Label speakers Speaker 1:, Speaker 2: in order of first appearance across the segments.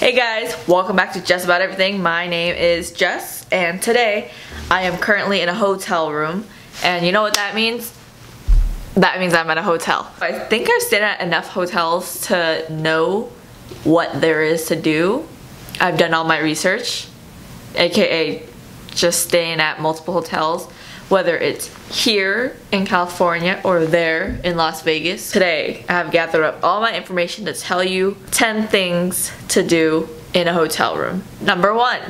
Speaker 1: guys, welcome back to Jess About Everything. My name is Jess and today I am currently in a hotel room and you know what that means? That means I'm at a hotel. I think I've stayed at enough hotels to know what there is to do. I've done all my research, aka just staying at multiple hotels, whether it's here in California or there in Las Vegas. Today, I have gathered up all my information to tell you 10 things to do in a hotel room. Number one,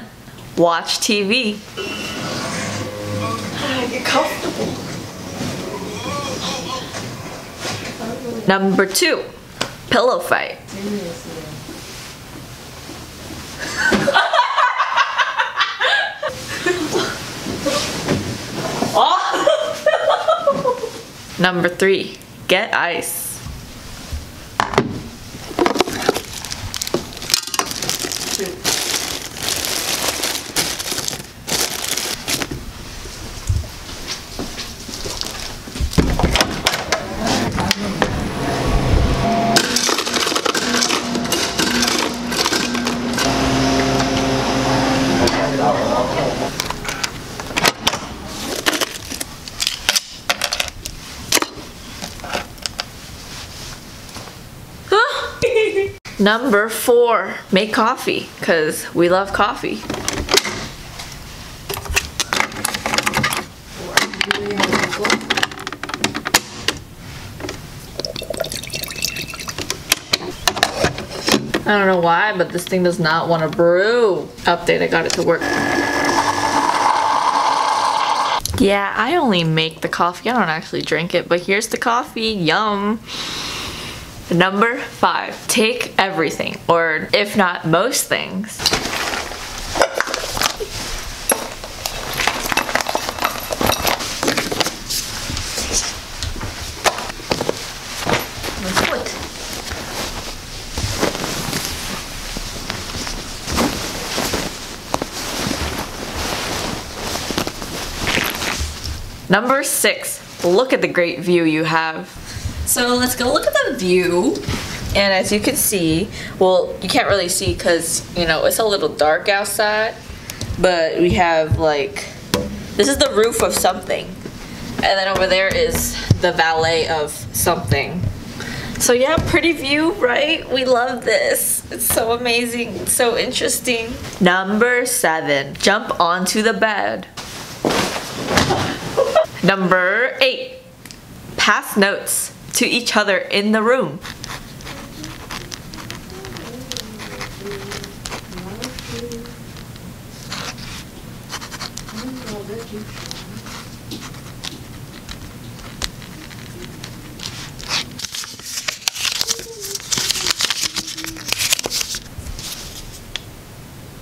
Speaker 1: watch TV. Get comfortable. Number two, pillow fight. Number three, get ice. Number four, make coffee, because we love coffee. I don't know why, but this thing does not want to brew. Update, I got it to work. Yeah, I only make the coffee. I don't actually drink it, but here's the coffee. Yum. Number five, take everything, or if not most things. Number six, look at the great view you have. So let's go look at the view. And as you can see, well, you can't really see because, you know, it's a little dark outside. But we have like, this is the roof of something. And then over there is the valet of something. So yeah, pretty view, right? We love this. It's so amazing, so interesting. Number seven, jump onto the bed. Number eight, pass notes to each other in the room.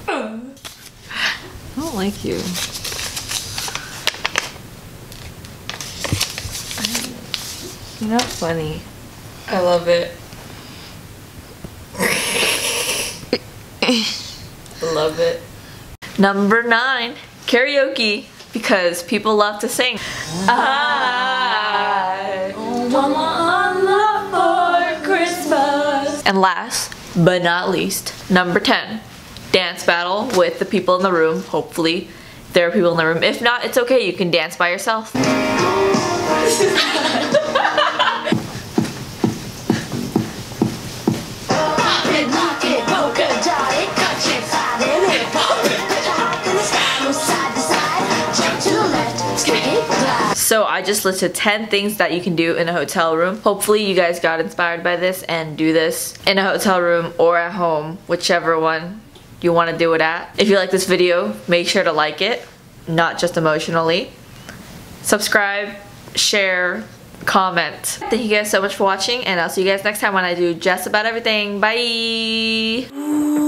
Speaker 1: I don't like you. Not funny. I love it. I love it. Number nine, karaoke, because people love to sing. I want love for Christmas. And last but not least, number 10, dance battle with the people in the room. Hopefully there are people in the room. If not, it's okay. You can dance by yourself. So I just listed 10 things that you can do in a hotel room. Hopefully you guys got inspired by this and do this in a hotel room or at home, whichever one you want to do it at. If you like this video, make sure to like it, not just emotionally. Subscribe, share, comment. Thank you guys so much for watching and I'll see you guys next time when I do Jess About Everything. Bye!